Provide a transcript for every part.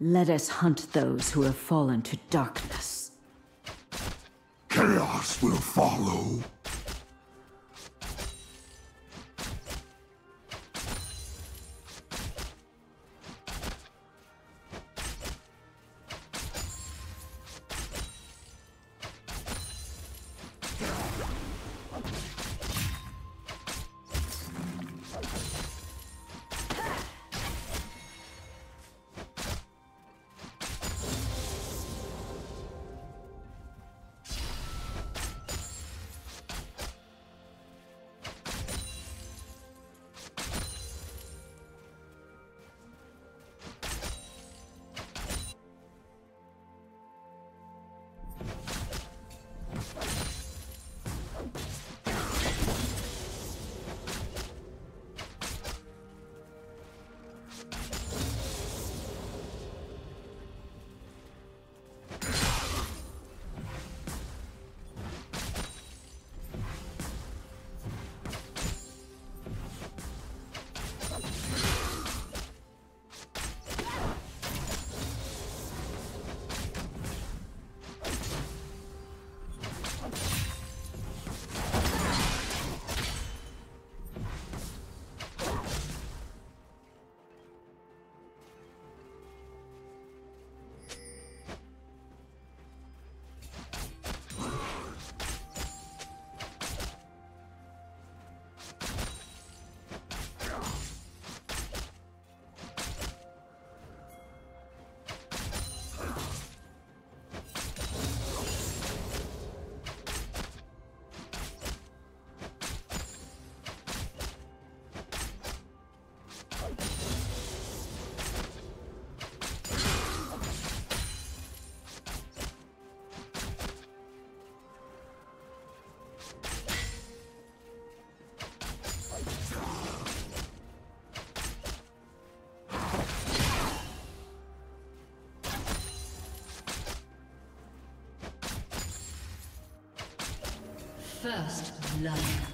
Let us hunt those who have fallen to darkness. Chaos will follow. First blood.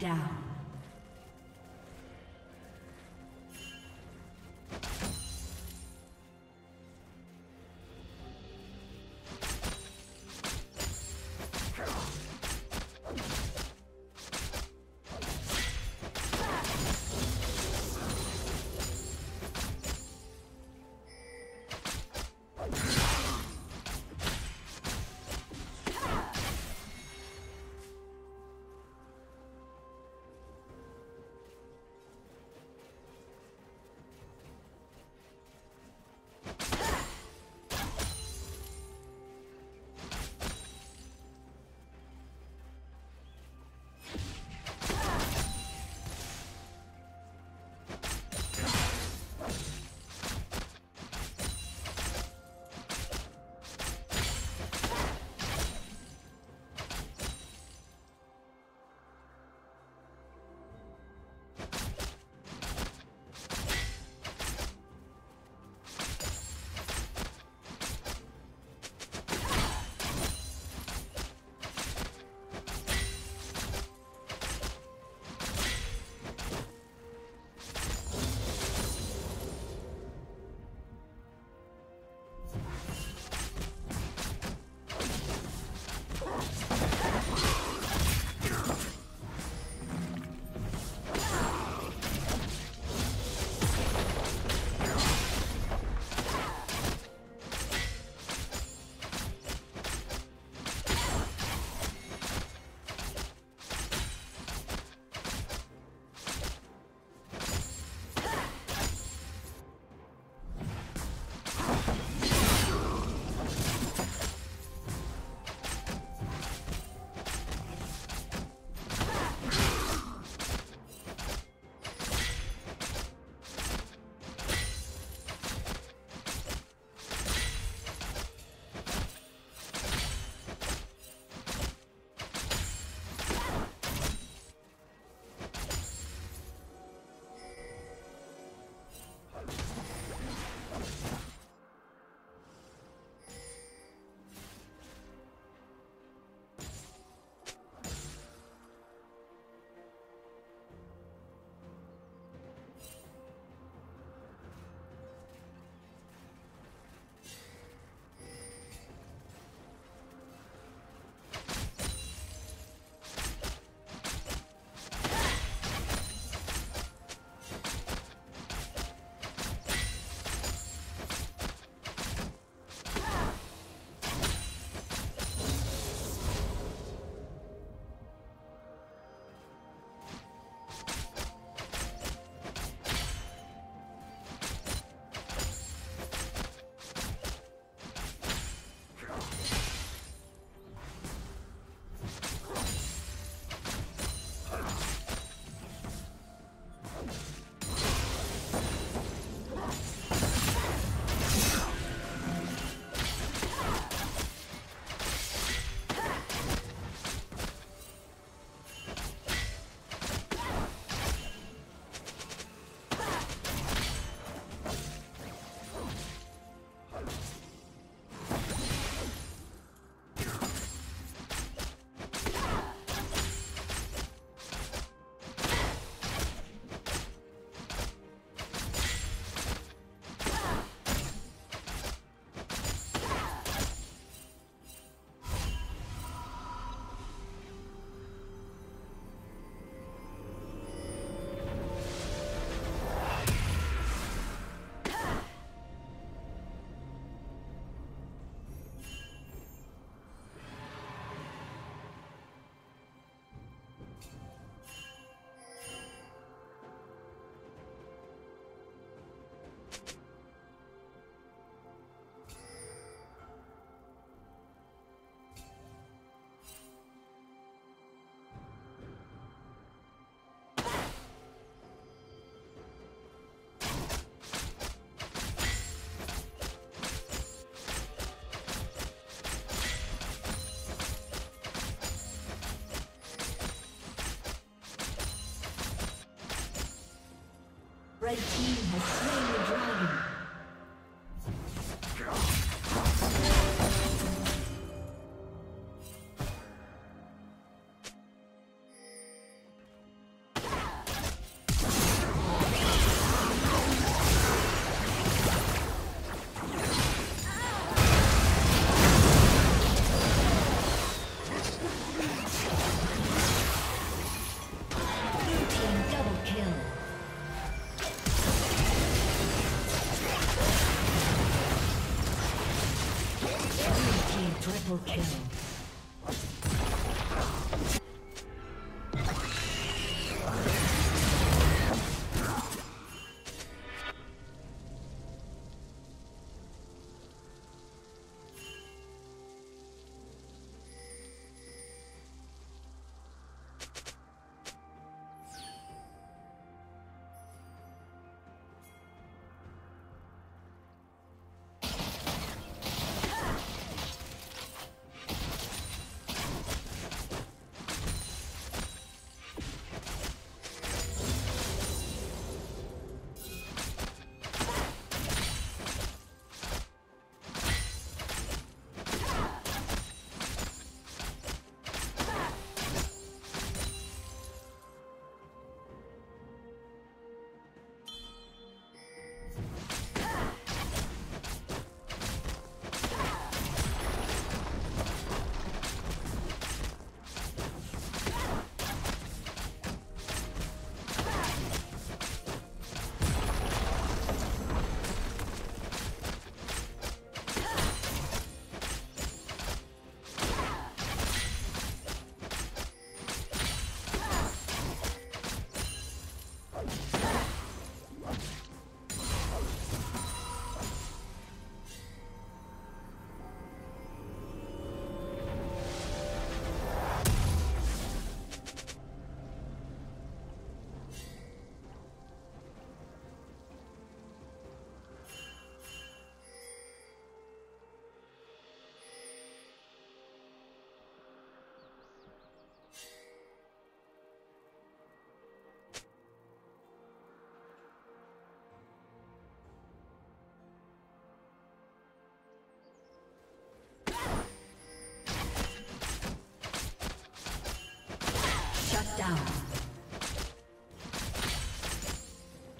Down. Red team has slain